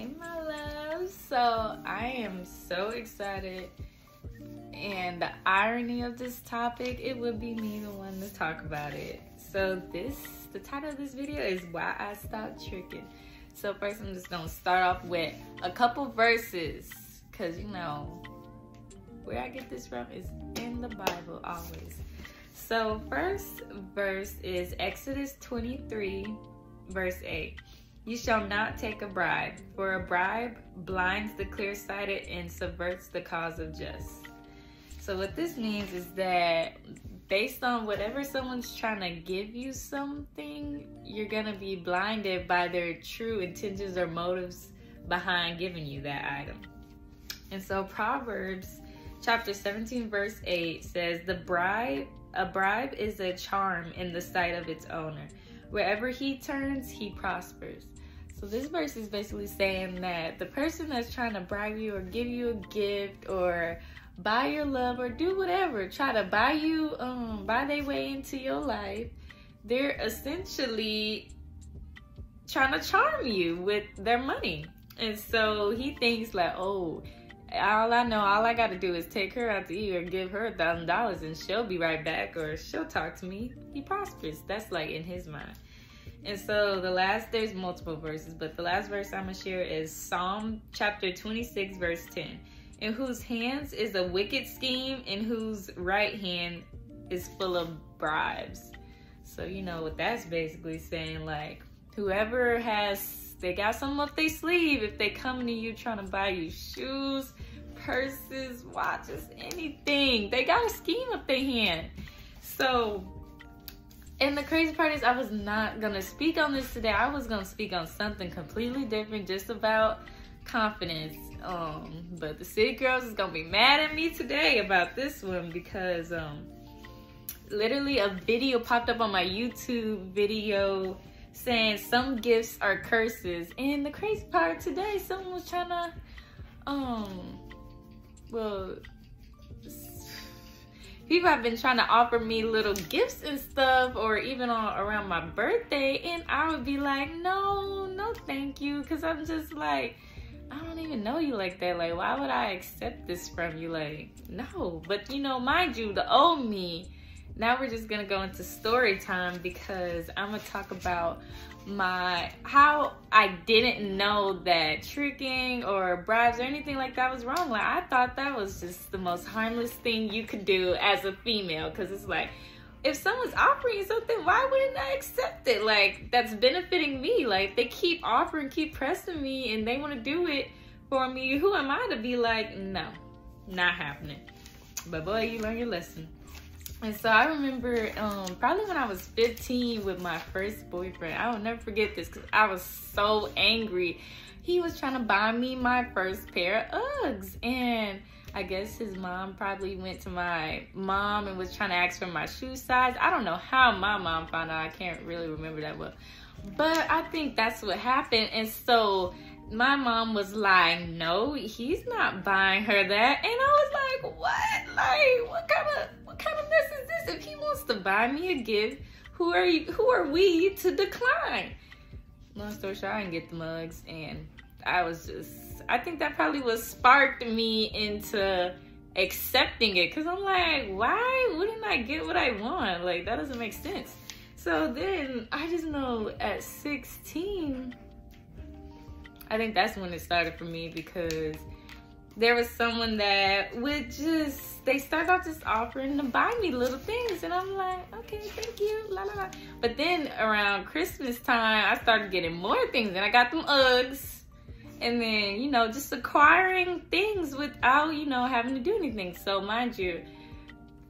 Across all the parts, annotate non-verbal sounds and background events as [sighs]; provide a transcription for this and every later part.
Hey, my love. So I am so excited. And the irony of this topic, it would be me the one to talk about it. So this, the title of this video is Why I Stopped Tricking. So first I'm just gonna start off with a couple verses. Cause you know, where I get this from is in the Bible always. So first verse is Exodus 23, verse 8. You shall not take a bribe, for a bribe blinds the clear sighted and subverts the cause of just. So, what this means is that based on whatever someone's trying to give you something, you're going to be blinded by their true intentions or motives behind giving you that item. And so, Proverbs chapter 17, verse 8 says, The bribe, a bribe is a charm in the sight of its owner Wherever he turns, he prospers. So this verse is basically saying that the person that's trying to bribe you or give you a gift or buy your love or do whatever, try to buy you, um, buy their way into your life, they're essentially trying to charm you with their money. And so he thinks like, oh, all I know, all I got to do is take her out to eat or give her a thousand dollars and she'll be right back or she'll talk to me. He prospers. That's like in his mind. And so the last, there's multiple verses, but the last verse I'm to share is Psalm chapter 26, verse 10. In whose hands is a wicked scheme, in whose right hand is full of bribes. So, you know what that's basically saying. Like, whoever has, they got something up their sleeve if they come to you trying to buy you shoes, purses, watches, anything. They got a scheme up their hand. So, and the crazy part is, I was not gonna speak on this today. I was gonna speak on something completely different, just about confidence. Um, but the City Girls is gonna be mad at me today about this one because um, literally a video popped up on my YouTube video saying some gifts are curses. And the crazy part today, someone was trying to, um, well, people have been trying to offer me little gifts and stuff or even on, around my birthday and I would be like, no, no thank you. Cause I'm just like, I don't even know you like that. Like, why would I accept this from you? Like, no. But you know, mind you, the old me, now we're just gonna go into story time because I'm gonna talk about my how I didn't know that tricking or bribes or anything like that was wrong. Like I thought that was just the most harmless thing you could do as a female because it's like if someone's offering something, why wouldn't I accept it? Like that's benefiting me. Like they keep offering, keep pressing me, and they want to do it for me. Who am I to be like, no, not happening? But boy, you learn your lesson. And so I remember um, probably when I was 15 with my first boyfriend. I will never forget this because I was so angry. He was trying to buy me my first pair of Uggs. And I guess his mom probably went to my mom and was trying to ask for my shoe size. I don't know how my mom found out. I can't really remember that well. But I think that's what happened. And so my mom was like, no, he's not buying her that. And I was like, what? Like, what kind of what kind of mess is this? If he wants to buy me a gift, who are you, who are we to decline? Long story short, I didn't get them Uggs, and I was just, I think that probably was sparked me into accepting it because I'm like, why wouldn't I get what I want? Like, that doesn't make sense. So then I just know at 16, I think that's when it started for me because there was someone that would just they start off just offering to buy me little things and I'm like, okay, thank you, la la la. But then around Christmas time I started getting more things and I got them Uggs. And then, you know, just acquiring things without, you know, having to do anything. So mind you,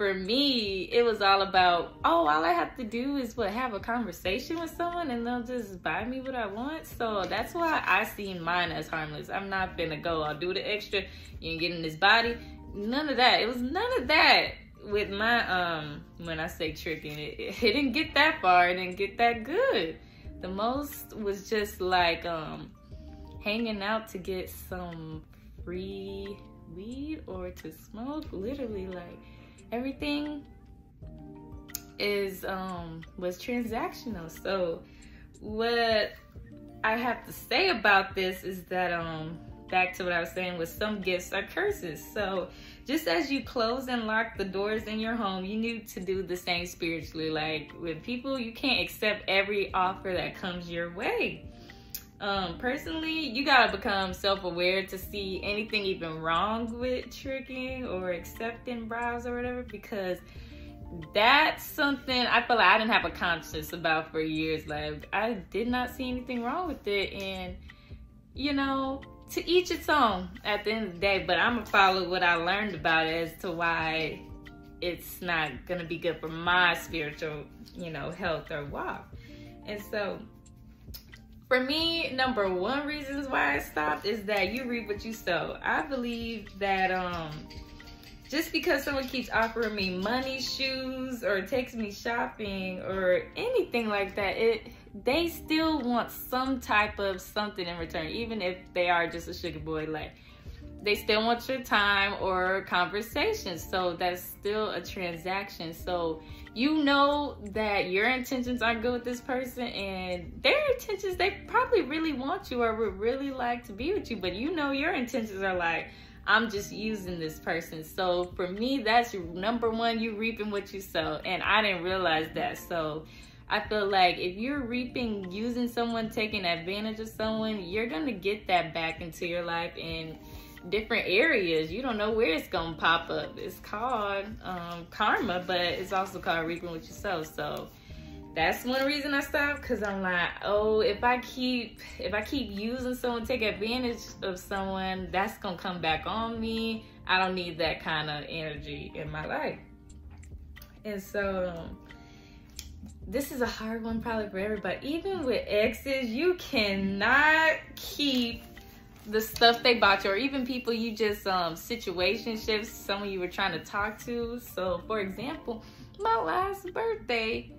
for me, it was all about, oh, all I have to do is what have a conversation with someone and they'll just buy me what I want. So that's why I seen mine as harmless. I'm not gonna go, I'll do the extra, you ain't getting this body. None of that. It was none of that with my um when I say tricking. It, it, it didn't get that far, it didn't get that good. The most was just like um hanging out to get some free weed or to smoke. Literally like everything is um was transactional. So what I have to say about this is that um back to what I was saying with some gifts are curses. So just as you close and lock the doors in your home, you need to do the same spiritually. Like with people, you can't accept every offer that comes your way. Um, personally, you gotta become self-aware to see anything even wrong with tricking or accepting bribes or whatever because that's something I feel like I didn't have a conscience about for years. Like I did not see anything wrong with it, and you know, to each its own at the end of the day. But I'm gonna follow what I learned about it as to why it's not gonna be good for my spiritual, you know, health or walk. And so, for me, number one reasons why I stopped is that you reap what you sow. I believe that um just because someone keeps offering me money, shoes, or takes me shopping or anything like that, it they still want some type of something in return, even if they are just a sugar boy. Like they still want your time or conversation. So that's still a transaction. So you know that your intentions are good with this person and their intentions, they probably really want you or would really like to be with you, but you know your intentions are like, I'm just using this person. So for me, that's number one, you reaping what you sow. And I didn't realize that. So I feel like if you're reaping using someone, taking advantage of someone, you're gonna get that back into your life in different areas. You don't know where it's gonna pop up. It's called um, karma, but it's also called reaping what you sow. So that's one reason I stopped because I'm like, oh, if I keep if I keep using someone, take advantage of someone, that's gonna come back on me. I don't need that kind of energy in my life. And so this is a hard one probably for everybody. Even with exes, you cannot keep the stuff they bought you or even people you just um situationships, someone you were trying to talk to. So for example, my last birthday,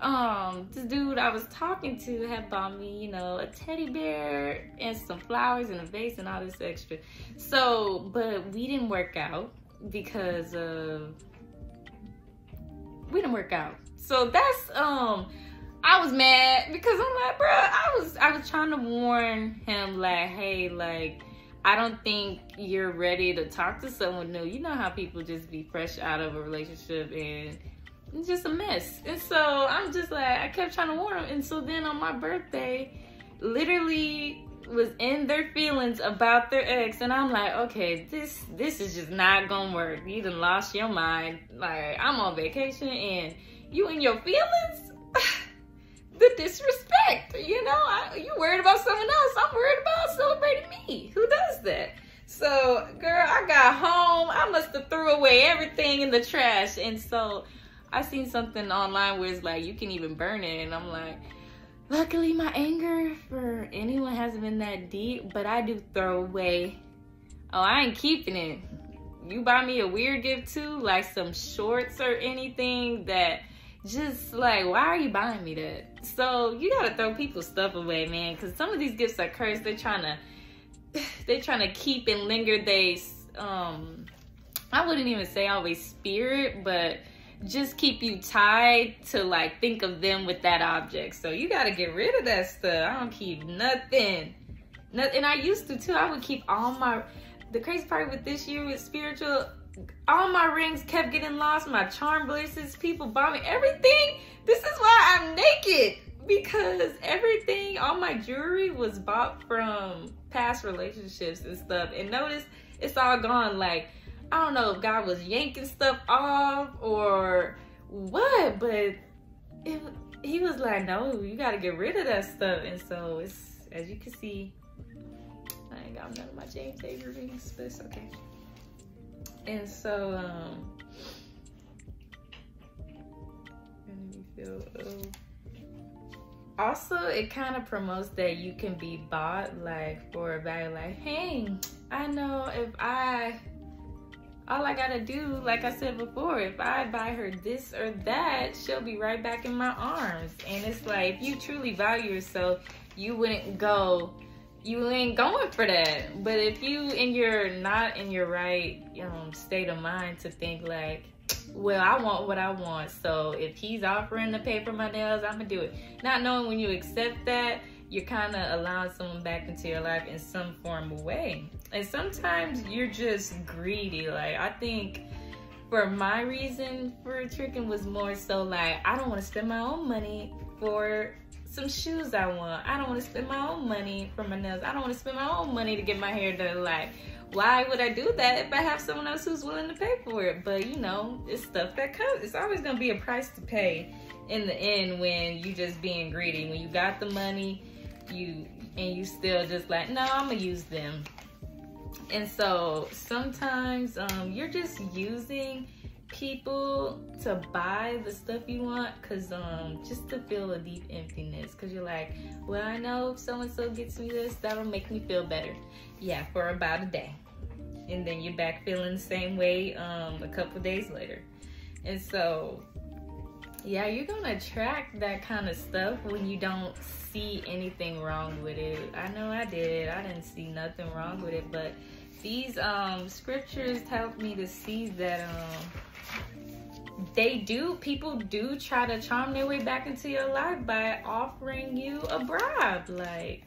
um this dude I was talking to had bought me, you know, a teddy bear and some flowers and a vase and all this extra. So, but we didn't work out because of we didn't work out. So that's um I was mad because I'm like, bro, I was I was trying to warn him like, hey, like I don't think you're ready to talk to someone new. You know how people just be fresh out of a relationship and it's just a mess. And so I'm just like, I kept trying to warn him. And so then on my birthday, literally was in their feelings about their ex. And I'm like, okay, this this is just not gonna work. You done lost your mind. Like, I'm on vacation and you in your feelings? [laughs] the disrespect, you know? You worried about someone else. I'm worried about celebrating me. Who does that? So, girl, I got home. I must have threw away everything in the trash. And so I seen something online where it's like you can even burn it, and I'm like, luckily my anger for anyone hasn't been that deep, but I do throw away. Oh, I ain't keeping it. You buy me a weird gift too, like some shorts or anything that just like why are you buying me that? So you gotta throw people's stuff away, man, because some of these gifts are cursed. They're trying [sighs] to they're trying to keep and linger they um I wouldn't even say always spirit, but just keep you tied to like think of them with that object. So you got to get rid of that stuff. I don't keep nothing. Nothing. And I used to too. I would keep all my. The crazy part with this year with spiritual, all my rings kept getting lost. My charm bracelets, people bought me everything. This is why I'm naked because everything, all my jewelry was bought from past relationships and stuff. And notice it's all gone. Like I don't know if God was yanking stuff off or what, but it, he was like, no, you got to get rid of that stuff. And so it's, as you can see, I ain't got none of my James Avery rings, but it's okay. And so, um, oh. Also, it kind of promotes that you can be bought like for a value like, hey, I know if I all I gotta do, like I said before, if I buy her this or that, she'll be right back in my arms. And it's like, if you truly value yourself, you wouldn't go, you ain't going for that. But if you and you're not in your right um, state of mind to think like, well, I want what I want. So if he's offering to pay for my nails, I'm gonna do it. Not knowing when you accept that, you're kind of allowing someone back into your life in some form of way. And sometimes you're just greedy. Like, I think for my reason for tricking was more so like, I don't want to spend my own money for some shoes I want. I don't want to spend my own money for my nails. I don't want to spend my own money to get my hair done. Like, why would I do that if I have someone else who's willing to pay for it? But you know, it's stuff that comes. It's always gonna be a price to pay in the end when you just being greedy. When you got the money, you and you still just like, no, I'm gonna use them. And so sometimes um, you're just using people to buy the stuff you want because um just to feel a deep emptiness because you're like well i know if so and so gets me this that'll make me feel better. Yeah for about a day. And then you're back feeling the same way um a couple days later. And so yeah you're gonna attract that kind of stuff when you don't see anything wrong with it. I know i did. I didn't see nothing wrong with it but these um scriptures help me to see that um they do people do try to charm their way back into your life by offering you a bribe like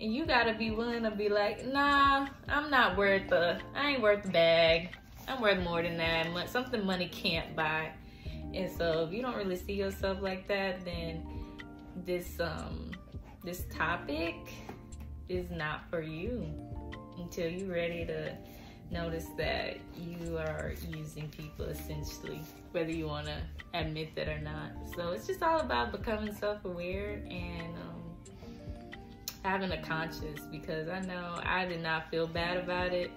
and you gotta be willing to be like nah i'm not worth the i ain't worth the bag. I'm worth more than that. Something money can't buy and so if you don't really see yourself like that then this um this topic is not for you until you're ready to notice that you are using people essentially, whether you want to admit that or not. So it's just all about becoming self aware and um, having a conscience because I know I did not feel bad about it.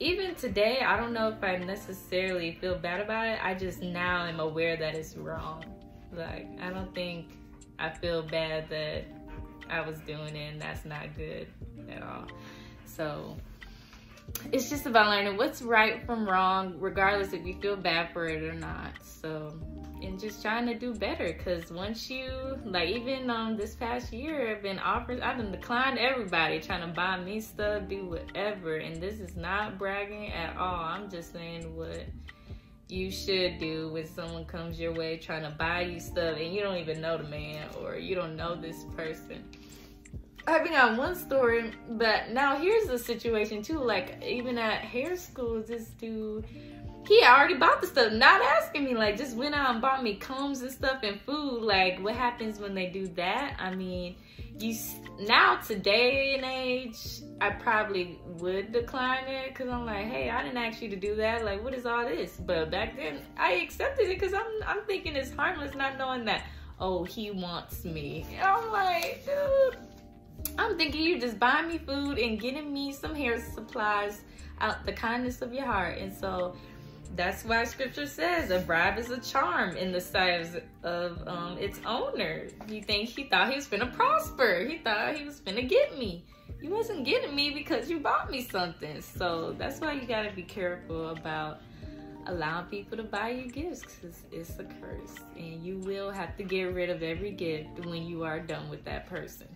Even today, I don't know if I necessarily feel bad about it. I just now am aware that it's wrong. Like, I don't think I feel bad that I was doing it and that's not good at all. So it's just about learning what's right from wrong, regardless if you feel bad for it or not. So, and just trying to do better. Cause once you, like, even um this past year, I've been offered, I've been declined everybody trying to buy me stuff, do whatever. And this is not bragging at all. I'm just saying what you should do when someone comes your way trying to buy you stuff and you don't even know the man or you don't know this person I've been on one story, but now here's the situation too. Like even at hair school, this dude, he already bought the stuff, not asking me. Like just went out and bought me combs and stuff and food. Like what happens when they do that? I mean, you now today and age, I probably would decline it because I'm like, hey, I didn't ask you to do that. Like, what is all this? But back then, I accepted it because I'm I'm thinking it's harmless, not knowing that. Oh, he wants me. I'm like, dude I'm thinking you just buying me food and getting me some hair supplies out the kindness of your heart. And so that's why scripture says a bribe is a charm in the sight of um, its owner. You think he thought he was gonna prosper. He thought he was gonna get me. You wasn't getting me because you bought me something. So that's why you gotta be careful about allowing people to buy you gifts because it's a curse. And you will have to get rid of every gift when you are done with that person.